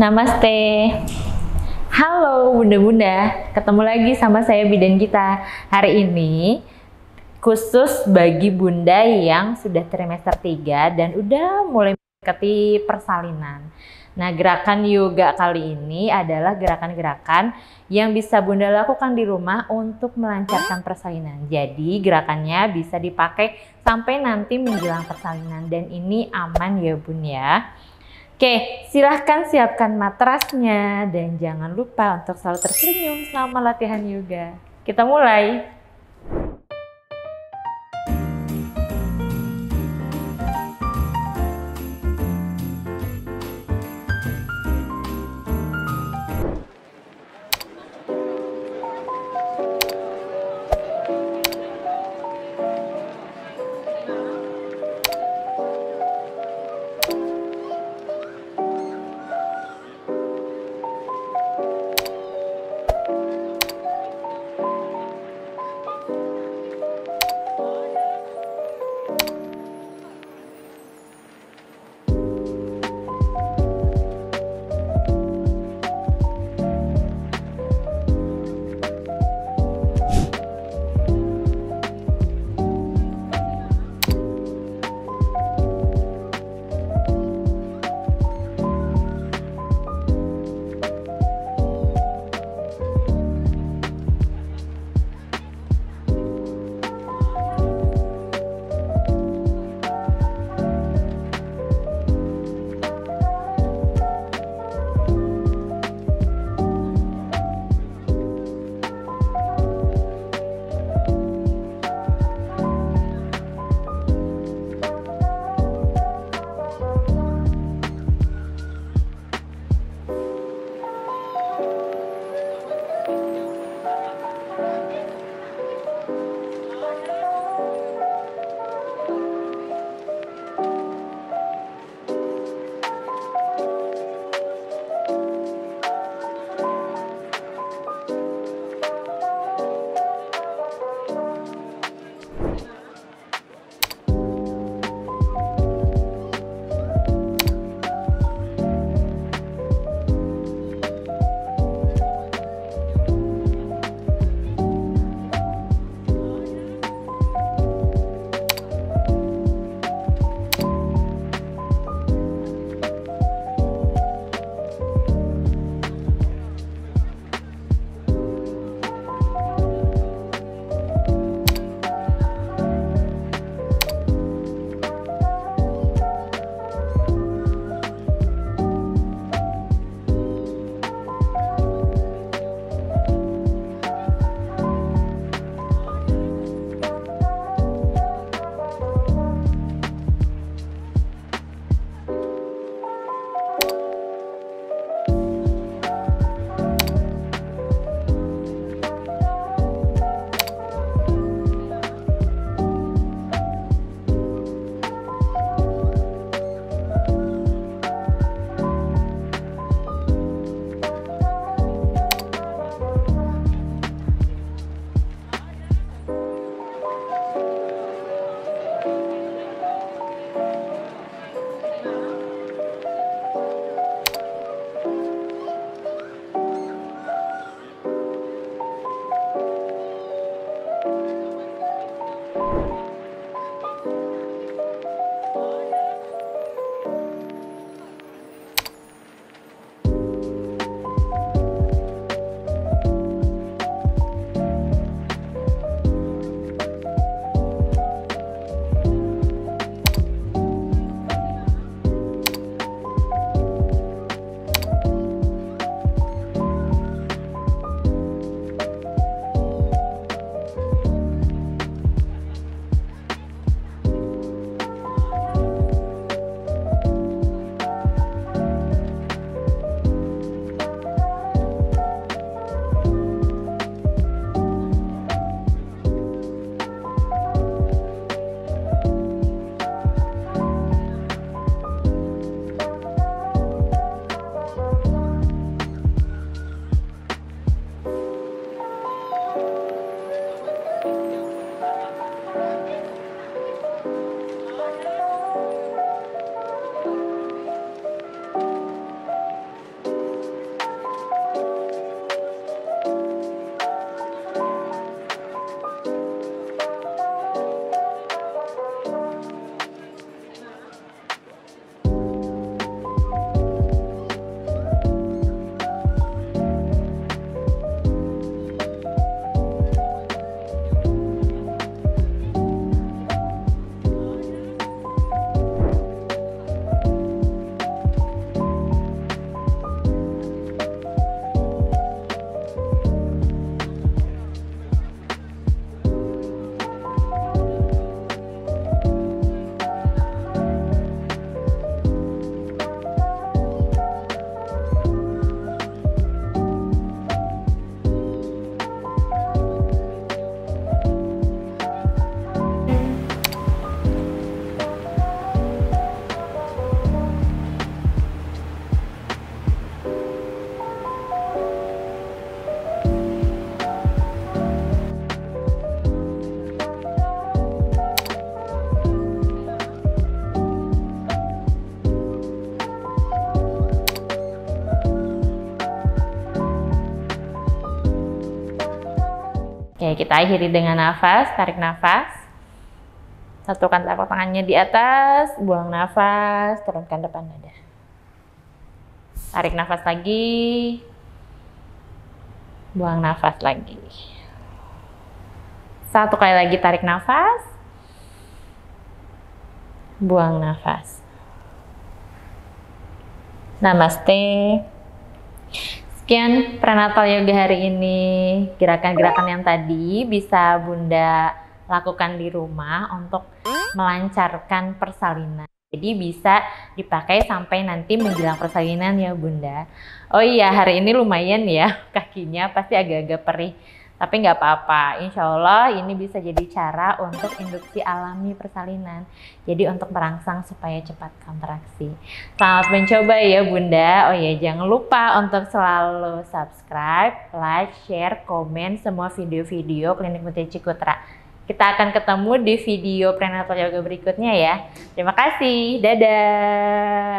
Namaste. Halo bunda-bunda, ketemu lagi sama saya Bidan Gita. Hari ini khusus bagi bunda yang sudah trimester 3 dan udah mulai mendekati persalinan. Nah, gerakan yoga kali ini adalah gerakan-gerakan yang bisa bunda lakukan di rumah untuk melancarkan persalinan. Jadi, gerakannya bisa dipakai sampai nanti menjelang persalinan dan ini aman ya bun ya. Oke, silahkan siapkan matrasnya dan jangan lupa untuk selalu tersenyum selama latihan yoga. Kita mulai. Kita akhiri dengan nafas, tarik nafas. Satukan telapak tangannya di atas, buang nafas, turunkan depan dada. Tarik nafas lagi. Buang nafas lagi. Satu kali lagi tarik nafas. Buang nafas. Namaste. Sekian prenatal yoga hari ini. Gerakan-gerakan yang tadi bisa Bunda lakukan di rumah untuk melancarkan persalinan. Jadi bisa dipakai sampai nanti menjelang persalinan ya Bunda. Oh iya hari ini lumayan ya kakinya pasti agak-agak perih tapi nggak apa-apa, insya Allah ini bisa jadi cara untuk induksi alami persalinan. Jadi untuk merangsang supaya cepat kontraksi. Selamat mencoba ya Bunda. Oh ya jangan lupa untuk selalu subscribe, like, share, komen semua video-video Klinik Mutiara Cikutra. Kita akan ketemu di video prenatal yoga berikutnya ya. Terima kasih. Dadah.